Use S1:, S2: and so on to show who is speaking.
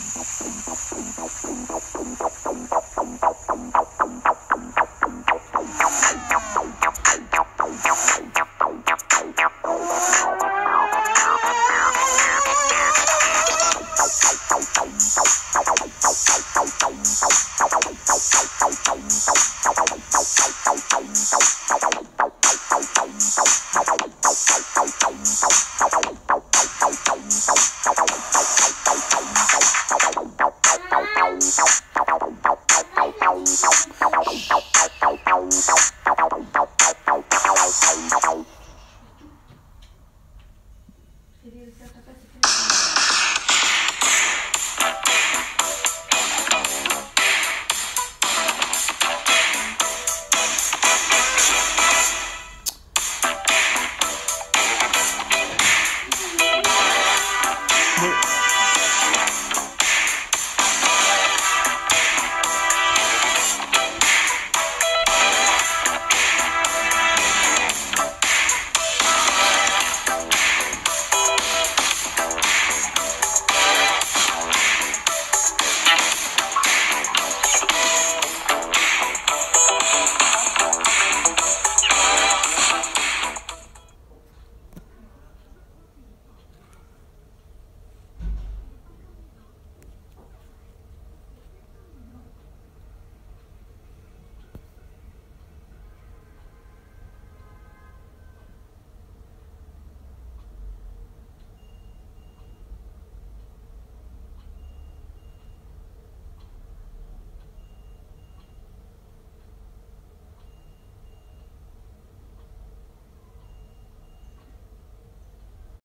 S1: Thank you.
S2: Shh.